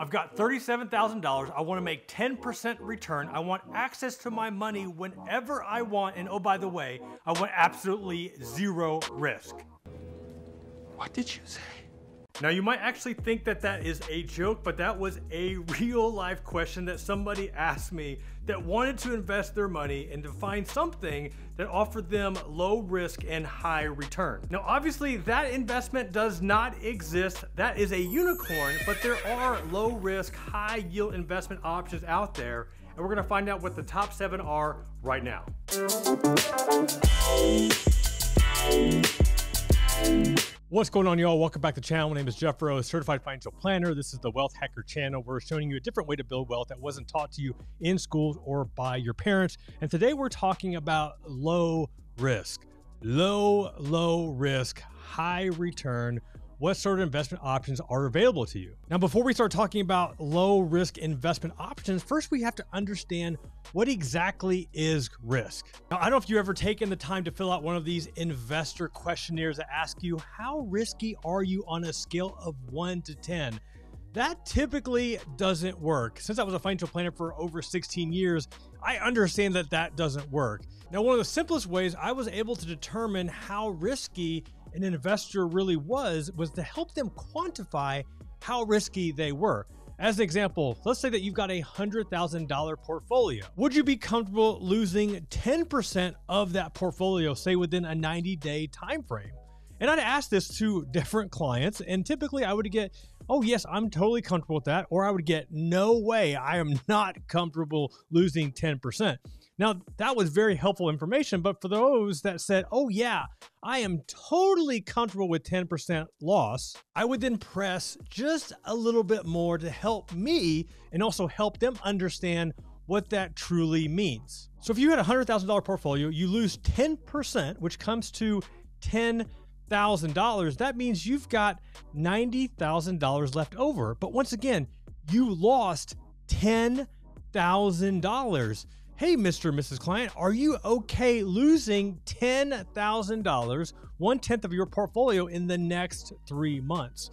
I've got $37,000. I want to make 10% return. I want access to my money whenever I want. And oh, by the way, I want absolutely zero risk. What did you say? Now, you might actually think that that is a joke, but that was a real life question that somebody asked me that wanted to invest their money and to find something that offered them low risk and high return. Now, obviously, that investment does not exist. That is a unicorn, but there are low risk, high yield investment options out there. And we're gonna find out what the top seven are right now. What's going on, y'all? Welcome back to the channel. My name is Jeff Rose, certified financial planner. This is the Wealth Hacker channel. We're showing you a different way to build wealth that wasn't taught to you in school or by your parents. And today we're talking about low risk, low, low risk, high return what sort of investment options are available to you. Now, before we start talking about low risk investment options, first we have to understand what exactly is risk. Now, I don't know if you've ever taken the time to fill out one of these investor questionnaires that ask you, how risky are you on a scale of one to 10? That typically doesn't work. Since I was a financial planner for over 16 years, I understand that that doesn't work. Now, one of the simplest ways I was able to determine how risky an investor really was was to help them quantify how risky they were. As an example, let's say that you've got a $100,000 portfolio. Would you be comfortable losing 10% of that portfolio, say within a 90 day time frame? And I'd ask this to different clients, and typically I would get, oh, yes, I'm totally comfortable with that. Or I would get, no way, I am not comfortable losing 10%. Now, that was very helpful information, but for those that said, oh, yeah, I am totally comfortable with 10% loss, I would then press just a little bit more to help me and also help them understand what that truly means. So if you had a $100,000 portfolio, you lose 10%, which comes to $10,000. That means you've got $90,000 left over. But once again, you lost $10,000 hey, Mr. and Mrs. Client, are you okay losing $10,000, one tenth of your portfolio in the next three months?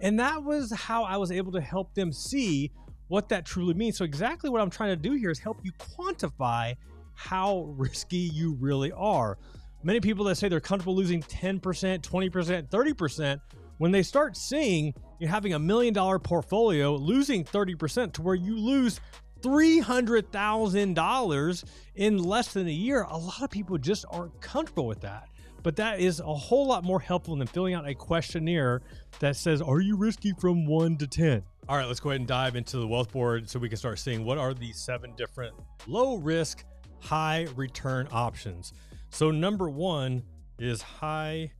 And that was how I was able to help them see what that truly means. So, exactly what I'm trying to do here is help you quantify how risky you really are. Many people that say they're comfortable losing 10%, 20%, 30%, when they start seeing you having a million dollar portfolio losing 30% to where you lose $300,000 in less than a year, a lot of people just aren't comfortable with that. But that is a whole lot more helpful than filling out a questionnaire that says, Are you risky from one to 10? All right, let's go ahead and dive into the wealth board so we can start seeing what are these seven different low risk, high return options. So, number one is high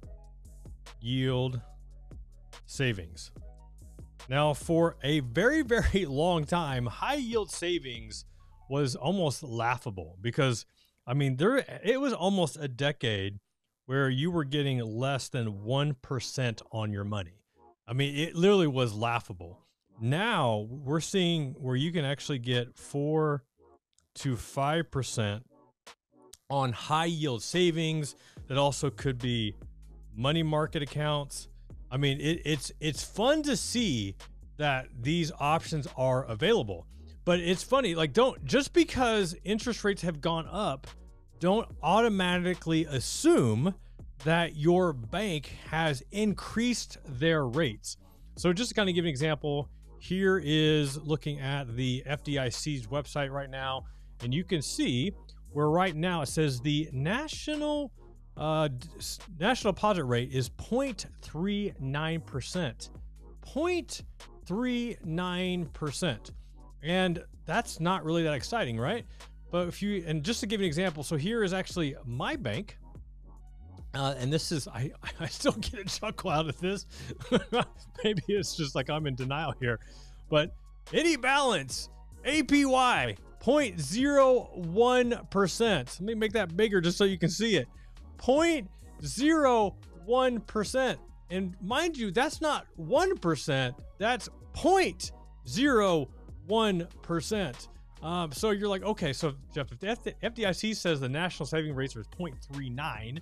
yield savings. Now, for a very, very long time, high yield savings was almost laughable because, I mean, there it was almost a decade where you were getting less than 1% on your money. I mean, it literally was laughable. Now we're seeing where you can actually get 4 to 5% on high yield savings that also could be money market accounts I mean, it, it's it's fun to see that these options are available. But it's funny, like don't just because interest rates have gone up, don't automatically assume that your bank has increased their rates. So just to kind of give an example, here is looking at the FDIC's website right now, and you can see where right now it says the national uh, national deposit rate is 0.39%. 0.39%. And that's not really that exciting, right? But if you, and just to give you an example, so here is actually my bank. Uh, and this is, I, I still get a chuckle out of this. Maybe it's just like I'm in denial here. But any balance, APY, 0.01%. Let me make that bigger just so you can see it. 0.01%. And mind you, that's not 1%, that's 0.01%. Um, so you're like, okay, so Jeff, if the FDIC says the national saving rates are 0.39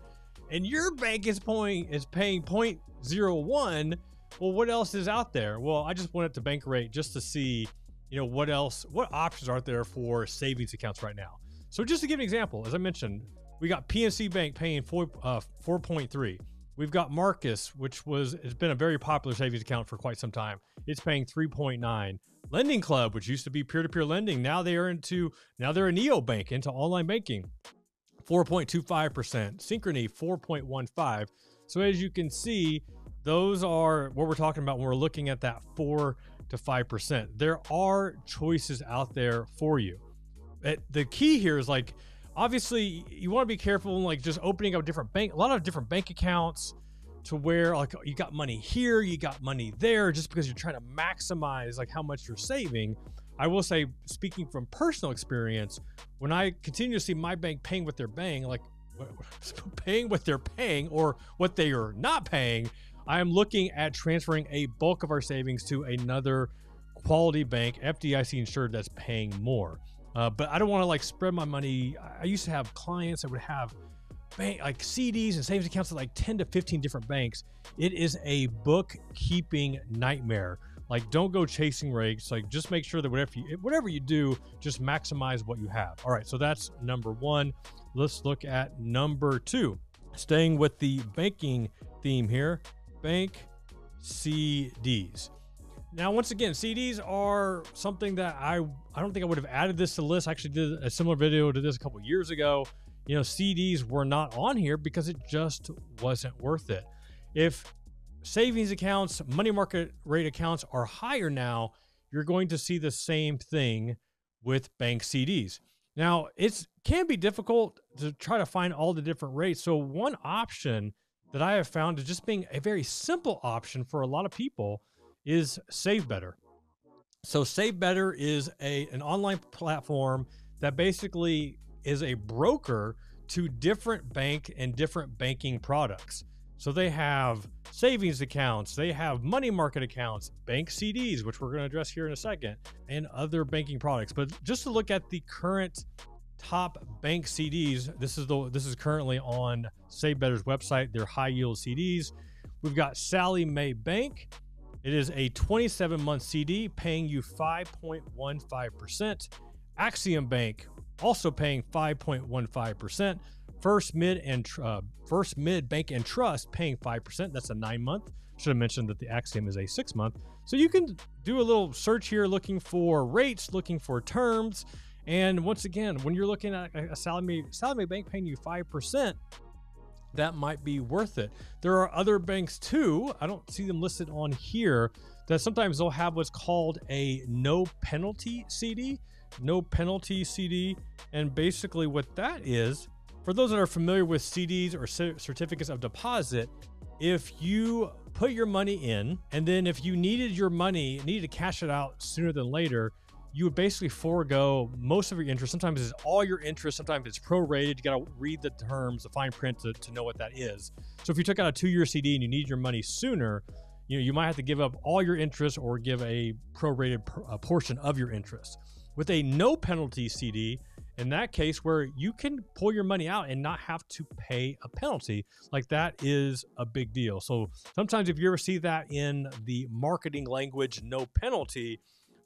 and your bank is, point, is paying 0.01, well, what else is out there? Well, I just went up to Bankrate just to see, you know, what else, what options are there for savings accounts right now. So just to give an example, as I mentioned, we got PNC Bank paying four, uh, 4.3. We've got Marcus, which was has been a very popular savings account for quite some time. It's paying 3.9. Lending Club, which used to be peer-to-peer lending, now they are into now they're a neo bank into online banking. 4.25%. Synchrony 4.15. So as you can see, those are what we're talking about when we're looking at that 4 to 5%. There are choices out there for you. The key here is like obviously you want to be careful like just opening up different bank a lot of different bank accounts to where like you got money here, you got money there just because you're trying to maximize like how much you're saving. I will say speaking from personal experience, when I continue to see my bank paying what they're paying, like paying what they're paying or what they are not paying, I am looking at transferring a bulk of our savings to another quality bank, FDIC insured, that's paying more. Uh, but I don't want to like spread my money. I used to have clients that would have bank like CDs and savings accounts at like 10 to 15 different banks. It is a bookkeeping nightmare. Like, don't go chasing rates. Like, just make sure that whatever you whatever you do, just maximize what you have. All right, so that's number one. Let's look at number two. Staying with the banking theme here, bank CDs. Now, once again, CDs are something that I I don't think I would have added this to the list. I actually did a similar video to this a couple years ago. You know, CDs were not on here because it just wasn't worth it. If savings accounts, money market rate accounts are higher now, you're going to see the same thing with bank CDs. Now, it can be difficult to try to find all the different rates. So, one option that I have found is just being a very simple option for a lot of people is Save Better. So Save Better is a an online platform that basically is a broker to different bank and different banking products. So they have savings accounts, they have money market accounts, bank CDs, which we're going to address here in a second, and other banking products. But just to look at the current top bank CDs, this is the this is currently on Save Better's website, their high yield CDs. We've got Sallie Mae Bank, it is a 27 month CD paying you 5.15%. Axiom Bank also paying 5.15%. First Mid and uh, First Mid Bank and Trust paying 5%. That's a 9 month. Should have mentioned that the Axiom is a 6 month. So you can do a little search here looking for rates, looking for terms, and once again, when you're looking at a Sallie Mae Bank paying you 5%, that might be worth it. There are other banks too. I don't see them listed on here that sometimes they'll have what's called a no penalty CD, no penalty CD. And basically, what that is, for those that are familiar with CDs or certificates of deposit, if you put your money in and then if you needed your money, needed to cash it out sooner than later, you would basically forego most of your interest. Sometimes it's all your interest. Sometimes it's prorated. You got to read the terms, the fine print to, to know what that is. So if you took out a two-year CD and you need your money sooner, you know you might have to give up all your interest or give a prorated a portion of your interest. With a no penalty CD, in that case where you can pull your money out and not have to pay a penalty like that is a big deal so sometimes if you ever see that in the marketing language no penalty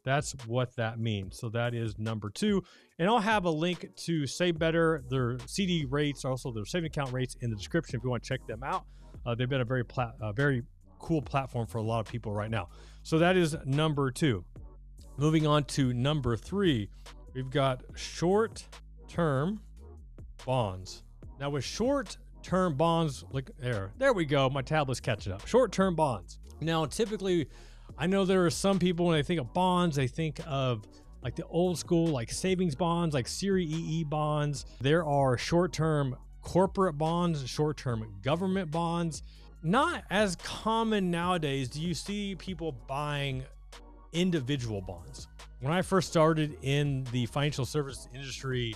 that's what that means. So that is number two. And I'll have a link to Save Better, their CD rates, also their saving account rates in the description if you want to check them out. Uh, they've been a very plat- uh, very cool platform for a lot of people right now. So that is number two. Moving on to number three, we've got short term bonds. Now with short term bonds, look there, there we go. My tablet's catching up. Short term bonds. Now, typically, I know there are some people when they think of bonds, they think of like the old school, like savings bonds, like Series EE bonds. There are short term corporate bonds, short term government bonds. Not as common nowadays do you see people buying individual bonds. When I first started in the financial service industry,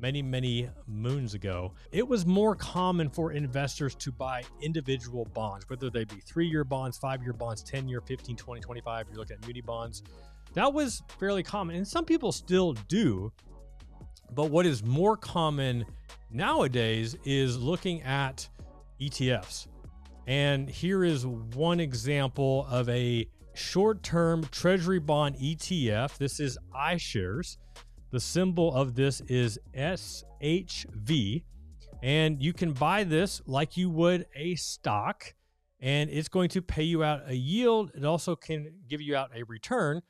many, many moons ago, it was more common for investors to buy individual bonds, whether they be three year bonds, five year bonds, 10 year, 15, 20, 25. You're looking at muni bonds. That was fairly common, and some people still do. But what is more common nowadays is looking at ETFs. And here is one example of a short term treasury bond ETF. This is iShares. The symbol of this is SHV. And you can buy this like you would a stock, and it's going to pay you out a yield. It also can give you out a return.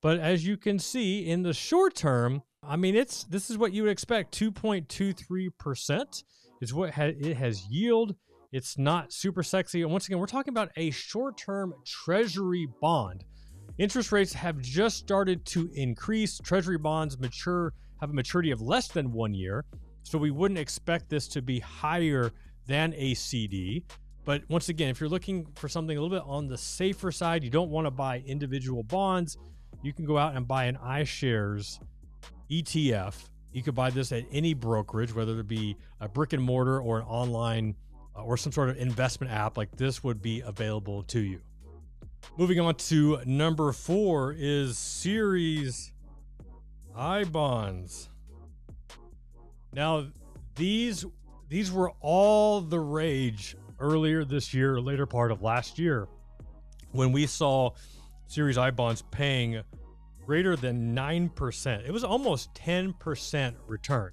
But as you can see in the short term, I mean, it's this is what you would expect 2.23% is what ha- it has yield. It's not super sexy. And once again, we're talking about a short term treasury bond. Interest rates have just started to increase. Treasury bonds mature have a maturity of less than one year. So we wouldn't expect this to be higher than a CD. But once again, if you're looking for something a little bit on the safer side, you don't want to buy individual bonds, you can go out and buy an iShares ETF. You could buy this at any brokerage, whether it be a brick and mortar or an online uh, or some sort of investment app like this would be available to you. Moving on to number four is Series I bonds. Now, these these were all the rage earlier this year, later part of last year, when we saw Series I bonds paying greater than 9%. It was almost 10% return.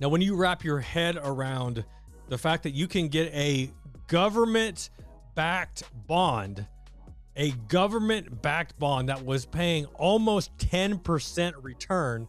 Now, when you wrap your head around the fact that you can get a government backed bond, a government backed bond that was paying almost 10% return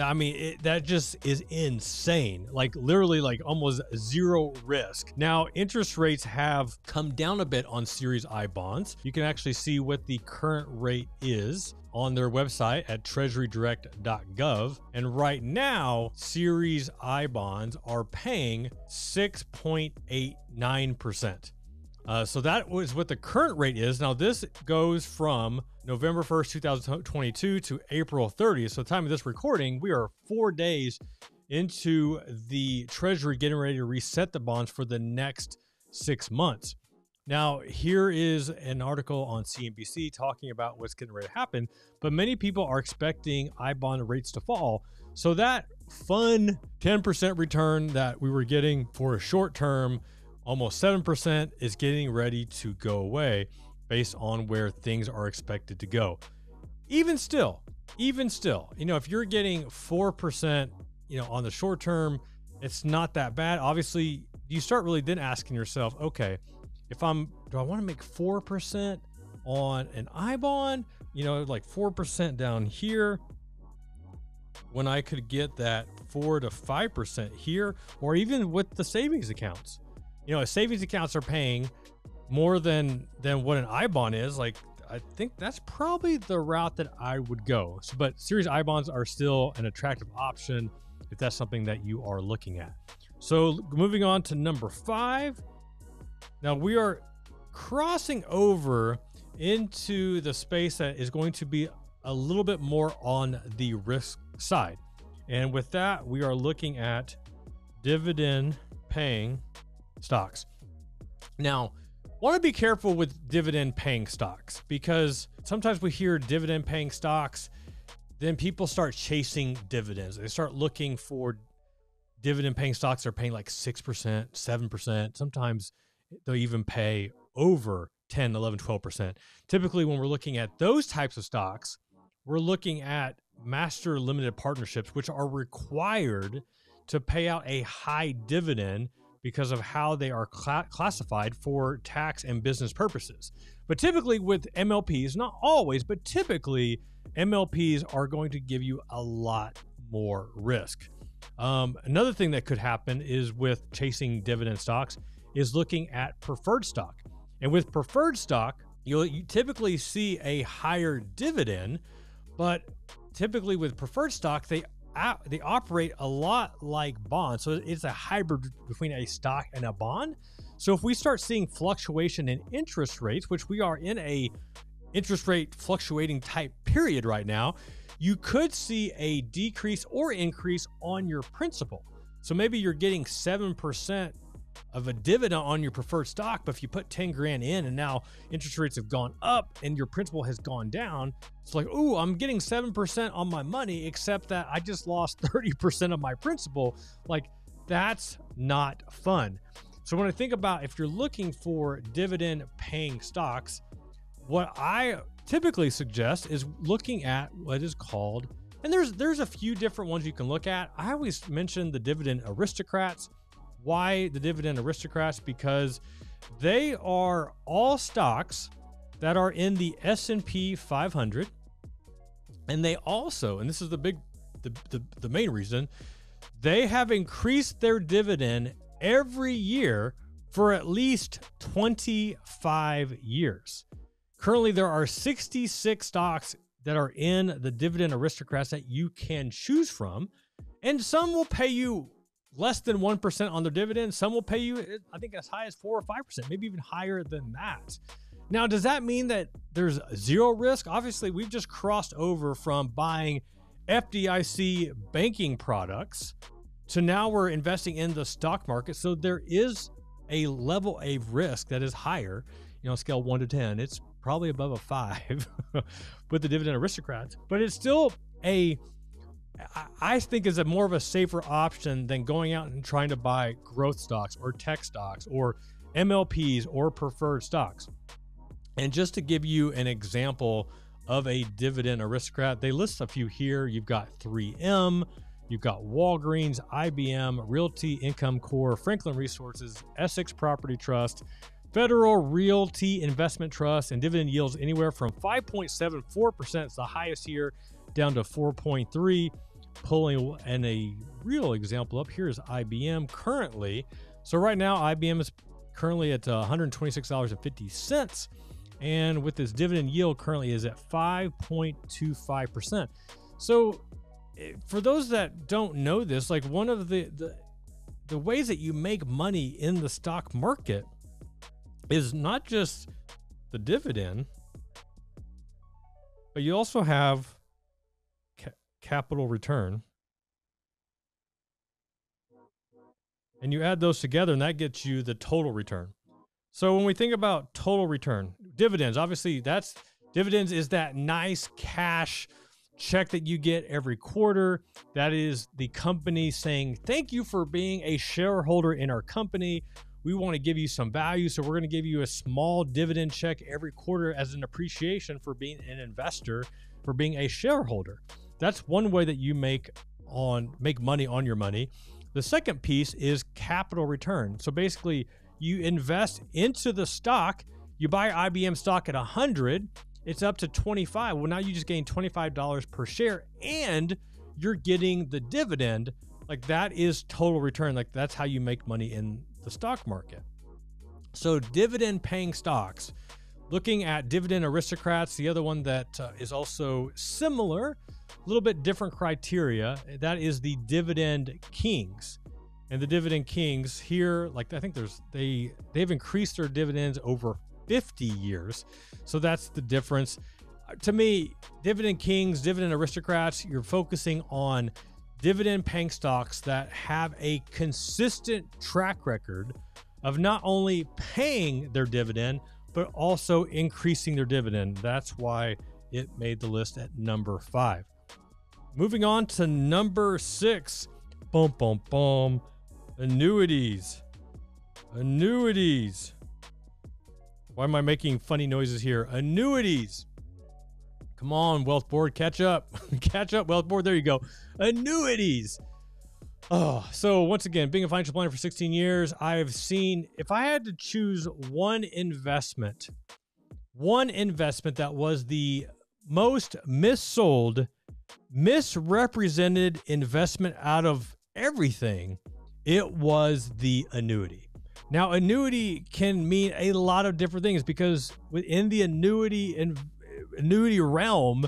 I mean, it, that just is insane. Like literally, like almost zero risk. Now, interest rates have come down a bit on Series I bonds. You can actually see what the current rate is on their website at treasurydirect.gov. And right now, Series I bonds are paying 6.89%. Uh, so that was what the current rate is. Now, this goes from November 1st, 2022 to April 30th. So, the time of this recording, we are four days into the Treasury getting ready to reset the bonds for the next six months. Now, here is an article on CNBC talking about what's getting ready to happen, but many people are expecting I bond rates to fall. So, that fun 10% return that we were getting for a short term almost 7% is getting ready to go away based on where things are expected to go. Even still, even still, you know, if you're getting 4%, you know, on the short term, it's not that bad. Obviously, you start really then asking yourself, okay, if I'm, do I want to make 4% on an I bond, you know, like 4% down here, when I could get that 4 to 5% here, or even with the savings accounts you know, savings accounts are paying more than than what an I bond is. Like, I think that's probably the route that I would go. So, but Series I bonds are still an attractive option if that's something that you are looking at. So, moving on to number five. Now we are crossing over into the space that is going to be a little bit more on the risk side. And with that, we are looking at dividend paying stocks. Now, want to be careful with dividend paying stocks because sometimes we hear dividend paying stocks, then people start chasing dividends. They start looking for dividend paying stocks that are paying like 6%, 7%. Sometimes they'll even pay over 10, 11, 12%. Typically, when we're looking at those types of stocks, we're looking at master limited partnerships, which are required to pay out a high dividend because of how they are cl- classified for tax and business purposes. But typically, with MLPs, not always, but typically, MLPs are going to give you a lot more risk. Um, another thing that could happen is with chasing dividend stocks is looking at preferred stock. And with preferred stock, you'll you typically see a higher dividend, but typically with preferred stock, they they operate a lot like bonds. So it's a hybrid between a stock and a bond. So if we start seeing fluctuation in interest rates, which we are in a interest rate fluctuating type period right now, you could see a decrease or increase on your principal. So maybe you're getting 7% of a dividend on your preferred stock. But if you put 10 grand in and now interest rates have gone up and your principal has gone down, it's like, oh, I'm getting 7% on my money, except that I just lost 30% of my principal. Like, that's not fun. So when I think about if you're looking for dividend paying stocks, what I typically suggest is looking at what is called and there's there's a few different ones you can look at. I always mention the dividend aristocrats. Why the dividend aristocrats? Because they are all stocks that are in the S&P 500 and they also and this is the big the, the, the main reason they have increased their dividend every year for at least 25 years. Currently, there are 66 stocks that are in the dividend aristocrats that you can choose from, and some will pay you less than 1% on their dividend. Some will pay you, I think, as high as 4 or 5%, maybe even higher than that. Now, does that mean that there's zero risk? Obviously, we've just crossed over from buying FDIC banking products to now we're investing in the stock market. So there is a level of risk that is higher, you know, scale one to 10. It's probably above a five with the dividend aristocrats, but it's still a, I think is a more of a safer option than going out and trying to buy growth stocks or tech stocks or MLPs or preferred stocks. And just to give you an example of a dividend aristocrat, they list a few here. You've got 3M, you've got Walgreens, IBM, Realty Income Corp, Franklin Resources, Essex Property Trust, Federal Realty Investment Trust, and dividend yields anywhere from 5.74%, it's the highest here, down to 4.3. Pulling and a real example up here is IBM currently. So right now, IBM is currently at $126.50 and with this dividend yield currently is at 5.25%. So eh, for those that don't know this, like one of the, the the ways that you make money in the stock market is not just the dividend, but you also have capital return. And you add those together, and that gets you the total return. So when we think about total return, dividends, obviously that's dividends is that nice cash check that you get every quarter. That is the company saying, "Thank you for being a shareholder in our company. We want to give you some value, so we're going to give you a small dividend check every quarter as an appreciation for being an investor, for being a shareholder." That's one way that you make on make money on your money. The second piece is capital return. So basically, you invest into the stock. You buy IBM stock at 100, it's up to 25. Well, now you just gain $25 per share and you're getting the dividend. Like that is total return. Like that's how you make money in the stock market. So, dividend paying stocks. Looking at dividend aristocrats, the other one that uh, is also similar, a little bit different criteria, that is the dividend kings. And the dividend kings here like i think there's they they've increased their dividends over 50 years. So that's the difference. Uh, to me dividend kings dividend aristocrats you're focusing on dividend paying stocks that have a consistent track record of not only paying their dividend but also increasing their dividend. That's why it made the list at number five moving on to number six boom boom boom Annuities. Annuities. Why am I making funny noises here? Annuities. Come on, Wealth Board, catch up. catch up, Wealth Board. There you go. Annuities. Oh, so once again, being a financial planner for 16 years, I've seen if I had to choose one investment, one investment that was the most missold, misrepresented investment out of everything, it was the annuity. Now, annuity can mean a lot of different things because within the annuity and annuity realm,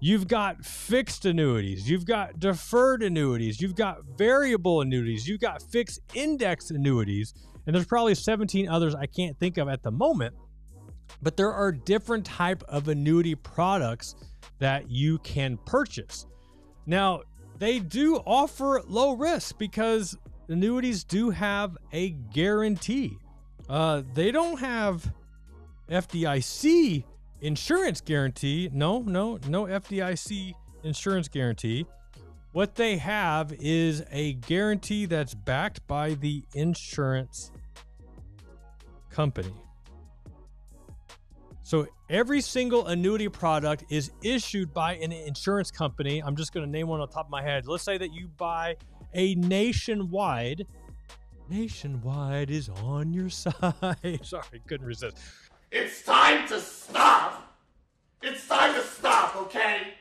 you've got fixed annuities, you've got deferred annuities, you've got variable annuities, you've got fixed index annuities, and there's probably 17 others I can't think of at the moment. But there are different type of annuity products that you can purchase. Now, they do offer low risk because annuities do have a guarantee. Uh, they don't have FDIC insurance guarantee. No, no, no FDIC insurance guarantee. What they have is a guarantee that's backed by the insurance company. So every single annuity product is issued by an insurance company. I'm just going to name one on top of my head. Let's say that you buy a nationwide. Nationwide is on your side. Sorry, couldn't resist. It's time to stop! It's time to stop, okay?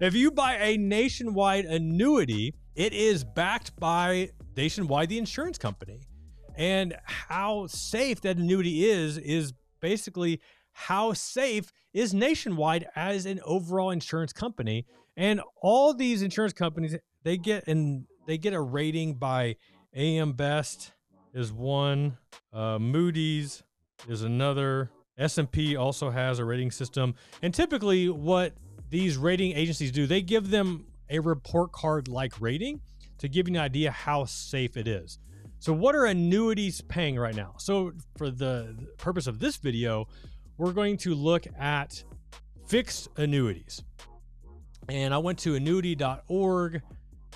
If you buy a nationwide annuity, it is backed by Nationwide, the insurance company. And how safe that annuity is, is basically how safe is Nationwide as an overall insurance company. And all these insurance companies, they get and they get a rating by AM Best is one, uh, Moody's is another. S&P also has a rating system. And typically what these rating agencies do, they give them a report card like rating to give you an idea how safe it is. So what are annuities paying right now? So for the purpose of this video, we're going to look at fixed annuities. And I went to annuity.org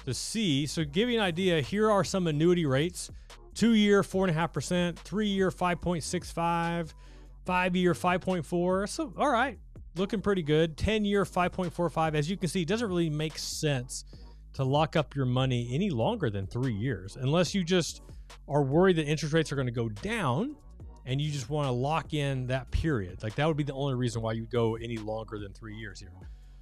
to see. So give you an idea, here are some annuity rates. Two year, four and a half percent, three year, 5.65, five year, 5.4. So, all right, looking pretty good. 10 year, 5.45. As you can see, it doesn't really make sense to lock up your money any longer than three years, unless you just are worried that interest rates are going to go down and you just want to lock in that period. Like that would be the only reason why you go any longer than three years here.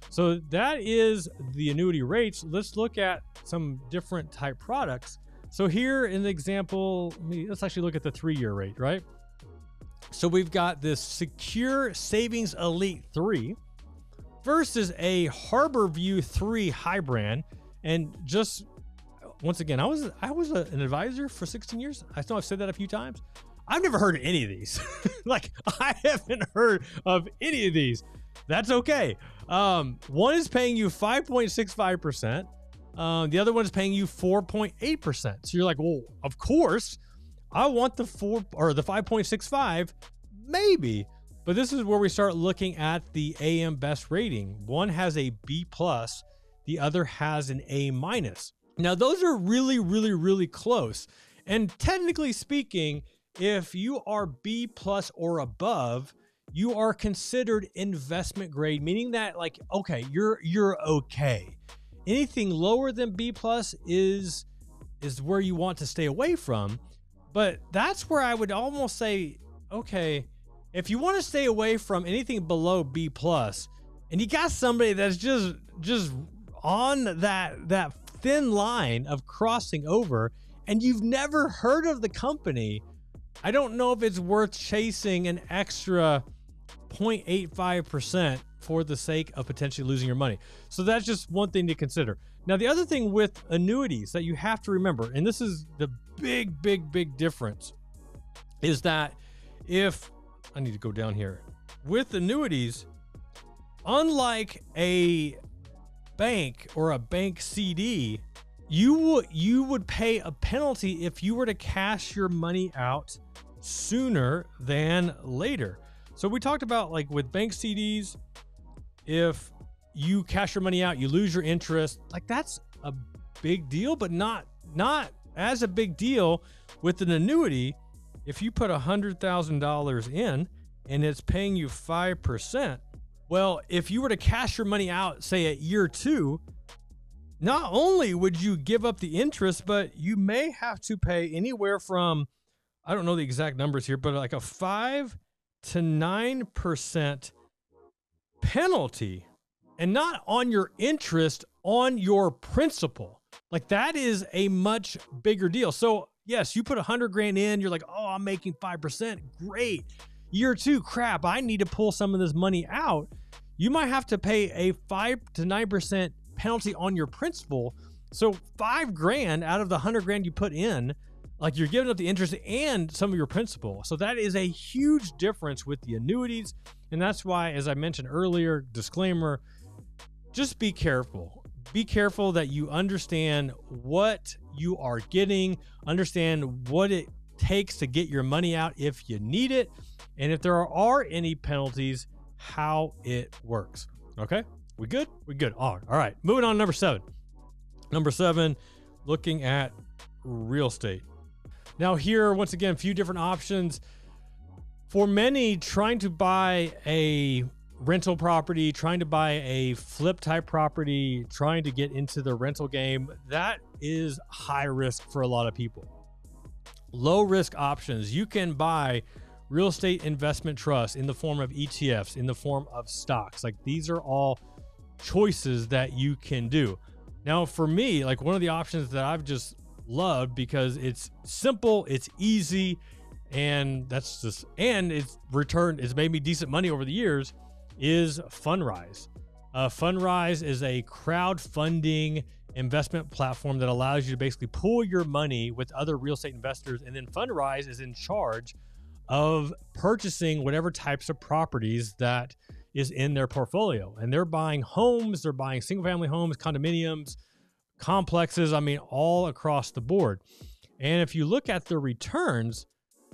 So that is the annuity rates. Let's look at some different type products. So here in the example, let's actually look at the three year rate, right? So we've got this Secure Savings Elite 3 versus a Harbor View 3 high brand. And just once again, I was I was a, an advisor for 16 years. I know I've said that a few times. I've never heard of any of these. like I haven't heard of any of these. That's okay. Um, one is paying you 5.65%. Um, the other one is paying you 4.8%. So you're like, well, of course, I want the four or the 5.65, maybe. But this is where we start looking at the AM best rating. One has a B plus, the other has an A minus. Now, those are really, really, really close. And technically speaking, if you are B plus or above, you are considered investment grade, meaning that like, okay, you're you're okay. Anything lower than B plus is is where you want to stay away from. But that's where I would almost say, okay, if you want to stay away from anything below B plus, and you got somebody that's just just on that that thin line of crossing over and you've never heard of the company, I don't know if it's worth chasing an extra 0.85% for the sake of potentially losing your money. So that's just one thing to consider. Now, the other thing with annuities that you have to remember, and this is the big, big, big difference, is that if I need to go down here with annuities, unlike a bank or a bank CD, you would you would pay a penalty if you were to cash your money out sooner than later. So we talked about like with bank CDs, if you cash your money out, you lose your interest. Like that's a big deal, but not not as a big deal with an annuity. If you put a hundred thousand dollars in and it's paying you five percent, well, if you were to cash your money out, say at year two, not only would you give up the interest, but you may have to pay anywhere from, I don't know the exact numbers here, but like a five to 9% penalty and not on your interest, on your principal. Like that is a much bigger deal. So, yes, you put a hundred grand in, you're like, oh, I'm making 5%. Great. Year two, crap, I need to pull some of this money out you might have to pay a 5 to 9% penalty on your principal. So 5 grand out of the 100 grand you put in, like you're giving up the interest and some of your principal. So that is a huge difference with the annuities. And that's why, as I mentioned earlier, disclaimer, just be careful. Be careful that you understand what you are getting, understand what it takes to get your money out if you need it. And if there are any penalties, how it works. Okay, we good? We good. All right. All right. Moving on. Number seven. Number seven, looking at real estate. Now here, once again, a few different options. For many, trying to buy a rental property, trying to buy a flip type property, trying to get into the rental game, that is high risk for a lot of people. Low risk options, you can buy real estate investment trusts in the form of ETFs, in the form of stocks. Like these are all choices that you can do. Now, for me, like one of the options that I've just loved because it's simple, it's easy, and that's just and it's returned it's made me decent money over the years is Fundrise. Uh, Fundrise is a crowdfunding investment platform that allows you to basically pool your money with other real estate investors, and then Fundrise is in charge of purchasing whatever types of properties that is in their portfolio. And they're buying homes, they're buying single family homes, condominiums, complexes, I mean, all across the board. And if you look at the returns,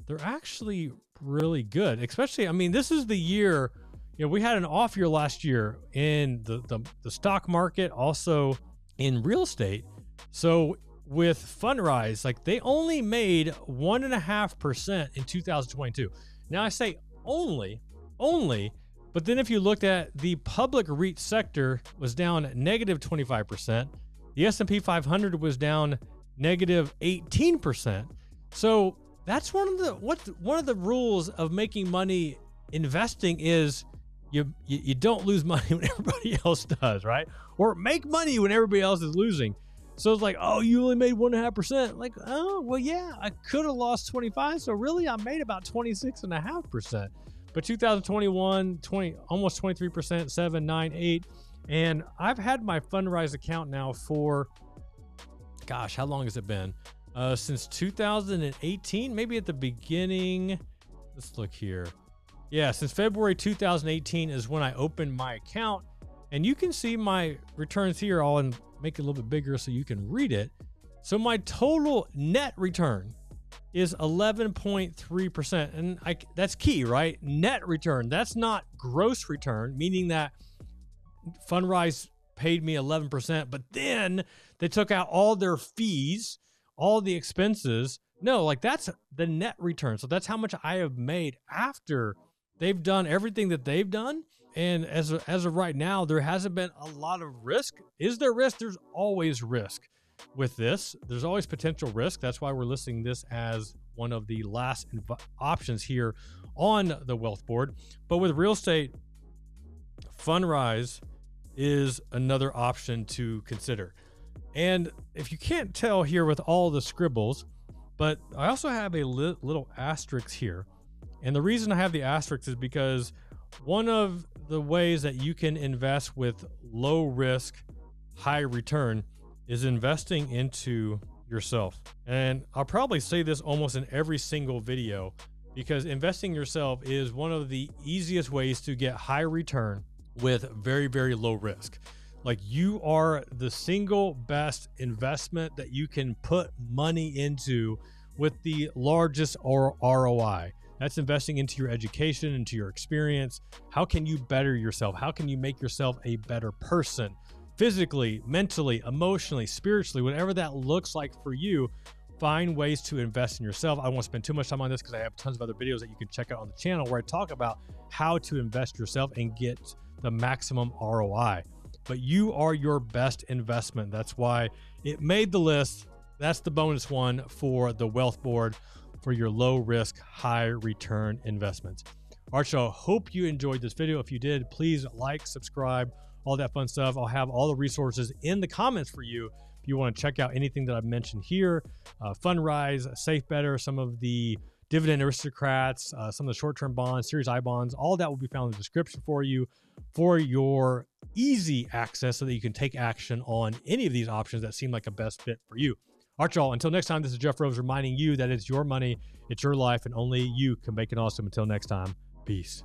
they're actually really good. Especially, I mean, this is the year, you know, we had an off year last year in the, the, the stock market, also in real estate. So with Fundrise, like they only made one and a half percent in 2022. Now I say only, only, but then if you looked at the public REIT sector was down negative 25%. The S&P 500 was down negative 18%. So that's one of the what one of the rules of making money investing is you, you you don't lose money when everybody else does, right? Or make money when everybody else is losing. So it's like, oh, you only made one and a half percent. Like, oh, well, yeah, I could have lost 25. So really, I made about 26 and a half percent. But 2021, 20, almost 23%, 7, 9, 8. And I've had my Fundrise account now for, gosh, how long has it been? Uh, since 2018, maybe at the beginning. Let's look here. Yeah, since February 2018 is when I opened my account. And you can see my returns here. I'll make it a little bit bigger so you can read it. So my total net return is 11.3%. And I, that's key, right? Net return. That's not gross return, meaning that Fundrise paid me 11%, but then they took out all their fees, all the expenses. No, like that's the net return. So that's how much I have made after they've done everything that they've done. And as as of right now, there hasn't been a lot of risk. Is there risk? There's always risk with this. There's always potential risk. That's why we're listing this as one of the last inv- options here on the wealth board. But with real estate, Fundrise is another option to consider. And if you can't tell here with all the scribbles, but I also have a li- little asterisk here. And the reason I have the asterisk is because one of the ways that you can invest with low risk, high return is investing into yourself. And I'll probably say this almost in every single video because investing yourself is one of the easiest ways to get high return with very, very low risk. Like you are the single best investment that you can put money into with the largest ROI. That's investing into your education, into your experience. How can you better yourself? How can you make yourself a better person? Physically, mentally, emotionally, spiritually, whatever that looks like for you, find ways to invest in yourself. I won't spend too much time on this because I have tons of other videos that you can check out on the channel where I talk about how to invest yourself and get the maximum ROI. But you are your best investment. That's why it made the list. That's the bonus one for the wealth board for your low risk, high return investments. All right, so hope you enjoyed this video. If you did, please like, subscribe, all that fun stuff. I'll have all the resources in the comments for you if you want to check out anything that I've mentioned here. Uh, Fundrise, Save Better, some of the dividend aristocrats, uh, some of the short term bonds, Series I bonds, all that will be found in the description for you for your easy access so that you can take action on any of these options that seem like a best fit for you. All right, y'all. Until next time, this is Jeff Rose reminding you that it's your money, it's your life, and only you can make it awesome. Until next time, peace.